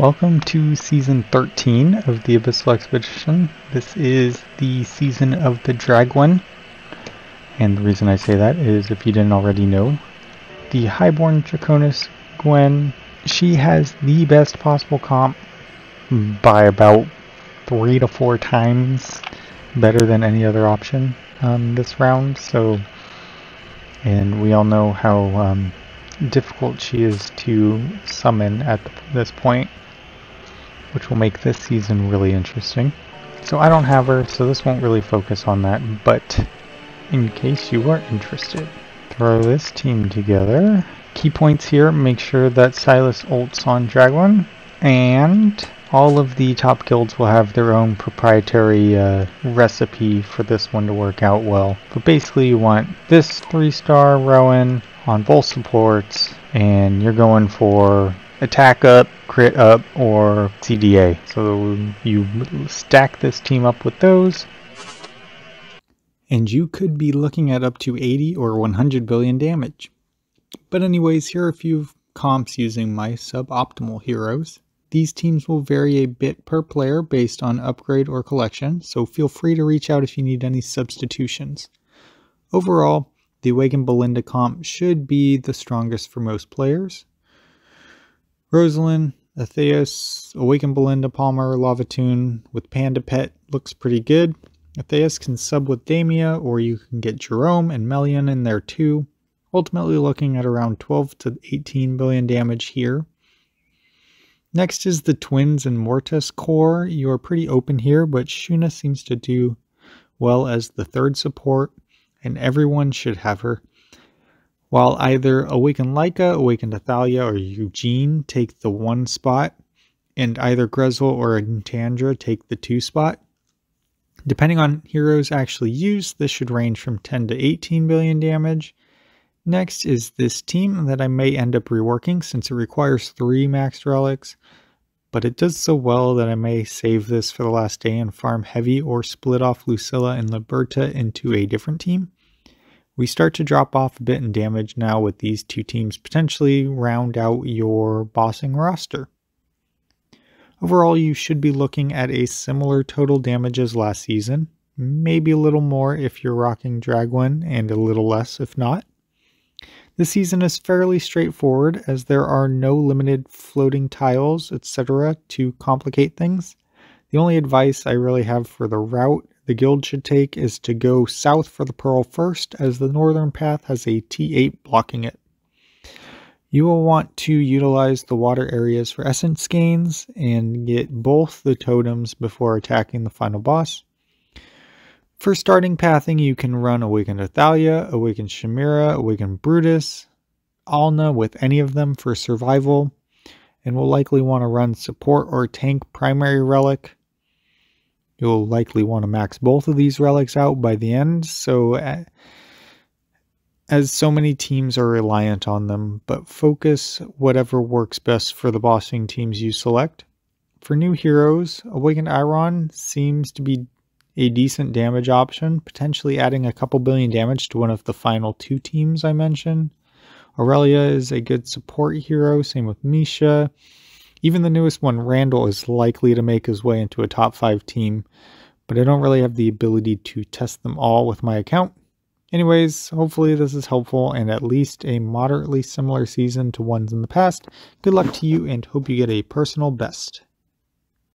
Welcome to season 13 of the Abyssal Expedition. This is the season of the Dragwyn. And the reason I say that is if you didn't already know, the Highborn Draconis Gwen, she has the best possible comp by about three to four times better than any other option um, this round. So, and we all know how um, difficult she is to summon at this point which will make this season really interesting. So I don't have her, so this won't really focus on that, but in case you are interested, throw this team together. Key points here, make sure that Silas ults on Dragwyn, and all of the top guilds will have their own proprietary uh, recipe for this one to work out well. But basically you want this 3-star Rowan on both supports, and you're going for attack up, crit up, or CDA. So you stack this team up with those. And you could be looking at up to 80 or 100 billion damage. But anyways, here are a few comps using my suboptimal heroes. These teams will vary a bit per player based on upgrade or collection, so feel free to reach out if you need any substitutions. Overall, the Awakened Belinda comp should be the strongest for most players. Rosalind, Atheus, Awaken Belinda Palmer, Lavatune with Panda Pet looks pretty good. Atheus can sub with Damia, or you can get Jerome and Melian in there too. Ultimately looking at around 12 to 18 billion damage here. Next is the Twins and Mortis core. You are pretty open here, but Shuna seems to do well as the third support, and everyone should have her while either Awakened Lyca, Awakened Athalia, or Eugene take the one spot, and either Grezhul or Tandra take the two spot. Depending on heroes actually used, this should range from 10 to 18 billion damage. Next is this team that I may end up reworking since it requires three max relics, but it does so well that I may save this for the last day and farm heavy or split off Lucilla and Liberta into a different team. We start to drop off a bit in damage now with these two teams potentially round out your bossing roster. Overall, you should be looking at a similar total damage as last season, maybe a little more if you're rocking Dragwyn and a little less if not. This season is fairly straightforward as there are no limited floating tiles, etc. to complicate things. The only advice I really have for the route the guild should take is to go south for the Pearl first, as the northern path has a T8 blocking it. You will want to utilize the water areas for essence gains and get both the totems before attacking the final boss. For starting pathing, you can run Awakened Athalia, Awakened Shemira, Awakened Brutus, Alna with any of them for survival, and will likely want to run support or tank primary relic You'll likely want to max both of these relics out by the end, so as so many teams are reliant on them, but focus whatever works best for the bossing teams you select. For new heroes, Awakened Iron seems to be a decent damage option, potentially adding a couple billion damage to one of the final two teams I mentioned. Aurelia is a good support hero, same with Misha. Even the newest one, Randall, is likely to make his way into a top 5 team, but I don't really have the ability to test them all with my account. Anyways, hopefully this is helpful and at least a moderately similar season to ones in the past. Good luck to you and hope you get a personal best.